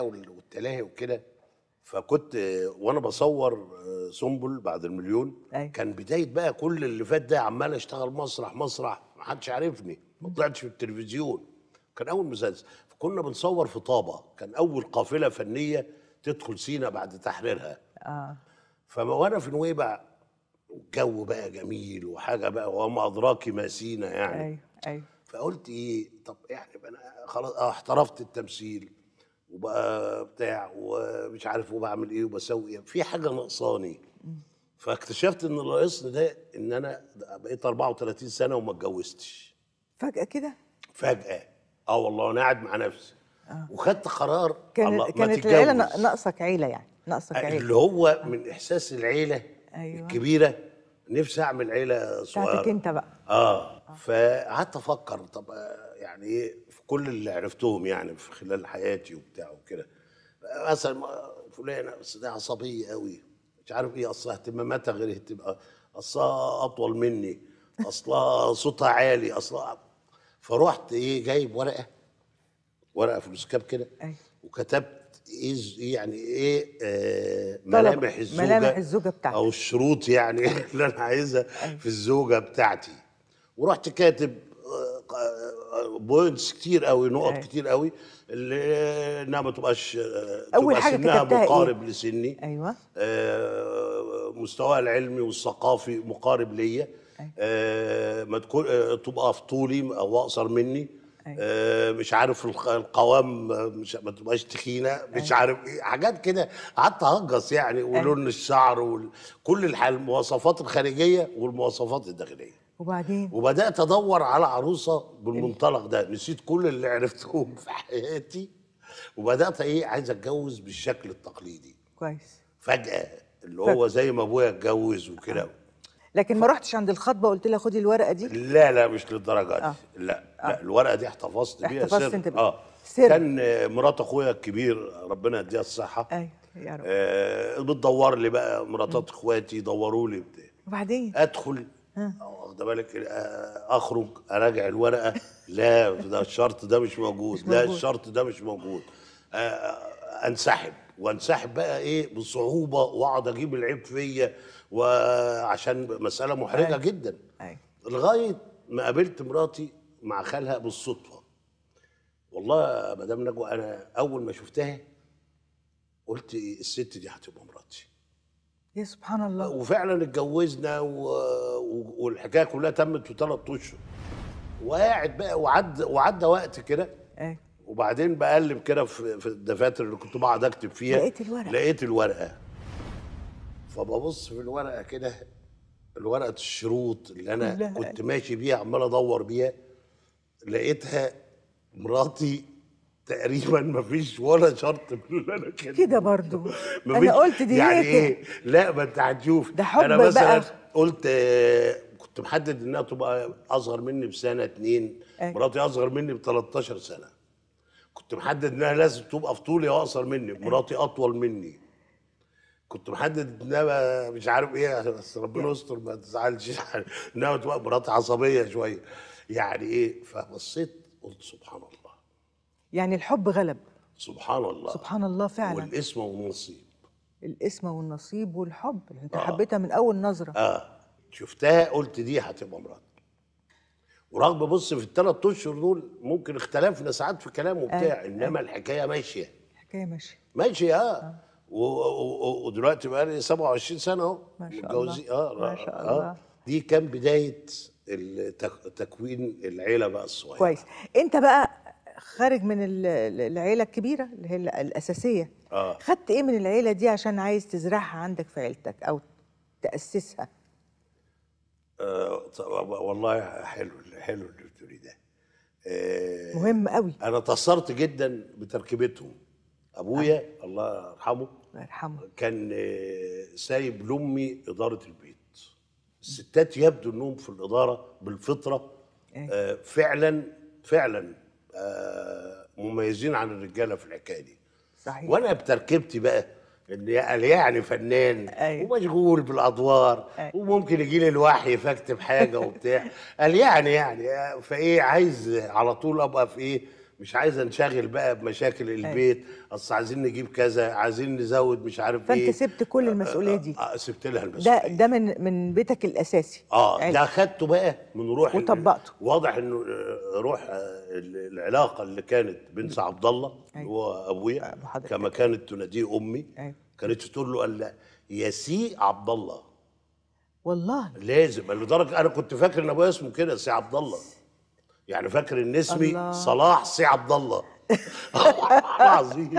وال- والتلاهي وكده. فكنت آه، وأنا بصور آه، سنبل بعد المليون. أيوة. كان بداية بقى كل اللي فات ده عمال أشتغل مسرح مسرح. ما حدش عارفني. ما طلعتش في التلفزيون. كان أول مسلسل. فكنا بنصور في طابة. كان أول قافلة فنية تدخل سينا بعد تحريرها. آه. فما وأنا في نويبع الجو بقى جميل وحاجة بقى وما ادراك ما سينا يعني. أيوه أيوه فقلت إيه؟ طب يعني أنا خلاص آه احترفت التمثيل. وبقى بتاع ومش عارف وبعمل إيه وبسوي إيه. في حاجة ناقصاني. فاكتشفت إن اللي ناقصني ده إن أنا بقيت 34 سنة وما اتجوزتش. فجأة كده؟ فجأة. آه والله أنا قاعد مع نفسي. وخدت قرار الله كانت العيلة ناقصك عيلة يعني ناقصك عيلة. اللي هو من إحساس العيلة أيوة. الكبيرة نفسي أعمل عيلة صغيرة. بتاعتك أنت بقى. آه. فقعدت أفكر طب آه، يعني إيه في كل اللي عرفتهم يعني في خلال حياتي وبتاع وكده. آه، مثلا فلانة بس دي عصبية قوي. مش عارف إيه أصلها اهتماماتها غير اهتمام أصلها أطول مني أصلها صوتها عالي أصلها. فرحت إيه جايب ورقة ورقة فلوسكاب كده أيوة. وكتبت إيه ز- يعني إيه آه ملامح الزوجة ملامح الزوجة بتاعتك. أو الشروط يعني اللي أنا عايزها في الزوجة بتاعتي ورحت كاتب بوينتس كتير قوي نقط أيوة. كتير قوي اللي إنها ما تبقاش آه، أول تبقى حاجة سنها إيه؟ مقارب لسني أيوه آه، مستواها العلمي والثقافي مقارب ليا أيوة. آه، ما تكون آه، تبقى في طولي أو أقصر مني أيوة. آه، مش عارف الق- القوام آه، مش ما تبقاش تخينة مش عارف إيه حاجات كده. قعدت أهجص يعني ولون الشعر وكل المواصفات الخارجية والمواصفات الداخلية. وبعدين؟ وبدأت أدور على عروسة بالمنطلق ده. نسيت كل اللي عرفتهم في حياتي. وبدأت إيه عايز أتجوز بالشكل التقليدي. كويس. فجأة اللي هو زي ما أبويا اتجوز وكده. لكن ما رحتش عند الخطبة قلت لها خدي الورقة دي؟ لا لا مش للدرجة دي. آه. لا لا الورقة دي احتفظت بيها احتفظت سر. انت بيها. آه. سر. كان آه، مرات أخويا الكبير ربنا يديها الصحة. أيوه يا رب. آه بتدور لي بقى مراتات إخواتي يدوروا لي بتاع. وبعدين؟ أدخل. واخد بالك؟ آه، أخرج أراجع الورقة. لا ده الشرط ده مش موجود. مش لا موجود. الشرط ده مش موجود. آه، أنسحب. وانسحب بقى إيه بصعوبة واقعد أجيب العيب فيا وعشان مسألة محرجة أيوة. جدا. أيوه لغاية ما قابلت مراتي مع خالها بالصدفة. والله يا مدام نجوى أنا أول ما شفتها قلت الست دي هتبقى مراتي. يا سبحان الله. وفعلا اتجوزنا و... و... والحكاية كلها تمت في ثلاث أشهر. وقاعد بقى وعد وعدى وقت كده أيوه وبعدين بقلب كده في, الدفاتر اللي كنت بقعد اكتب فيها لقيت الورقة. لقيت الورقة. فببص في الورقة كده الورقة الشروط اللي أنا. كنت ماشي بيها عمال أدور بيها لقيتها مراتي تقريبا ما فيش ولا شرط من اللي أنا كده برضو. مفيش- أنا قلت دي يعني إيه؟ لا ما أنت هتشوف. ده حب أنا مثلا بقى. قلت كنت محدد إنها تبقى أصغر مني بسنة اتنين. أي. مراتي أصغر مني ب 13 سنة. كنت محدد انها لازم تبقى في طولي واقصر مني مراتي أطول مني. كنت محدد انها مش عارف إيه بس ربنا يستر ما تزعلش. انها تبقى مراتي عصبية شوية. يعني إيه؟ فبصيت قلت سبحان الله. يعني الحب غلب. سبحان الله. سبحان الله فعلا. والاسم والنصيب. الاسم والنصيب والحب أنت آه. حبيتها من أول نظرة. آه. شفتها قلت دي هتبقى مراتي. ورغم بص في الثلاث أشهر دول ممكن اختلفنا ساعات في كلام وبتاع أيوة، إنما الحكاية ماشية الحكاية ماشية ماشية آه و- ودلوقتي بقى لي 27 سنة أهو ما شاء متجوزين. الله. آه ما شاء آه. الله. دي كان بداية تكوين العيلة بقى الصغيرة كويس أنت بقى خارج من ال- ال- العيلة الكبيرة اللي هي ال- الأساسية آه خدت إيه من العيلة دي عشان عايز تزرعها عندك في عيلتك أو تأسسها آه، والله حلو حلو اللي بتقولي ده. آه، مهم قوي. أنا تاثرت جدا بتركيبتهم. أبويا الله يرحمه الله يرحمه. كان آه، سايب لأمي إدارة البيت. الستات يبدو إنهم في الإدارة بالفطرة. أيوة. آه، فعلا فعلا آه، مميزين عن الرجالة في الحكاية دي. صحيح. وأنا بتركيبتي بقى إن قال يعني فنان أيوة. ومشغول بالأدوار أيوة. وممكن يجي لي الوحي فاكتب حاجة وبتاع قال يعني يعني فإيه عايز على طول أبقى في إيه مش عايز انشغل بقى بمشاكل البيت أصل عايزين نجيب كذا عايزين نزود مش عارف فأنت إيه. سبت كل المسؤولية دي. آه سبت لها ده المسؤولية. ده من من بيتك الأساسي. آه عيلتك. ده أخدته بقى من روح وطبقته. واضح إنه آه، روح آه، ال- العلاقة اللي كانت بين عبد الله اللي أيوة. هو أبويا. كما كانت تناديه أمي. أيوة. كانت تقول له قال لا. يا سي عبد الله. والله. لازم لدرجة أنا كنت فاكر إن أبويا اسمه كده سي عبد الله. يعني فاكر إن اسمي الله. صلاح سي عبد الله عظيم